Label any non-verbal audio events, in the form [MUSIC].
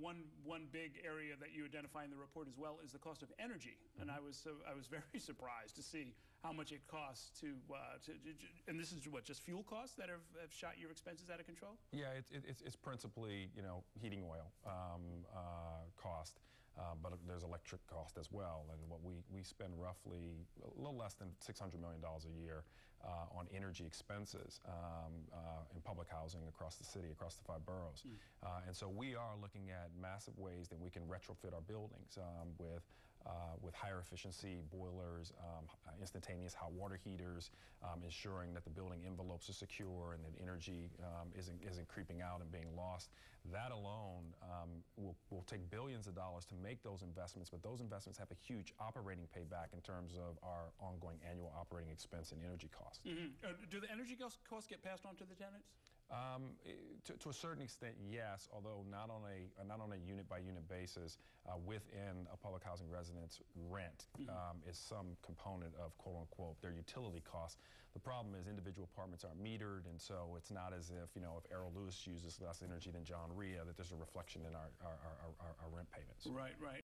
one one big area that you identify in the report as well is the cost of energy, and I was so I was [LAUGHS] very surprised to see how much it costs to, uh, to, to- and this is what just fuel costs that have, have shot your expenses out of control. Yeah, it, it, it's, it's principally, you know, heating oil um, uh, cost, but there's electric cost as well. And what we, we spend roughly a little less than $600 million a year uh, on energy expenses um, uh, in public housing across the city, across the five boroughs. Uh, and so we are looking at massive ways that we can retrofit our buildings um, with, uh, with higher efficiency boilers, um, instantaneous hot water heaters, um, ensuring that the building envelopes are secure and that energy um, isn't, isn't creeping out and being lost. That alone um, will, will take billions of dollars to make those investments, but those investments have a huge operating payback in terms of our ongoing annual operating expense and energy costs. Uh, do the energy costs get passed on to the tenants? Um, to, to a certain extent, yes, although not on a not on a unit by unit basis. Uh, within a public housing residence rent um, is some component of quote unquote their utility costs. The problem is individual apartments aren't metered, and so it's not as if you know if Errol Louis uses less energy than John Rhea that there's a reflection in our our, our, our, our rent payments. Right, right.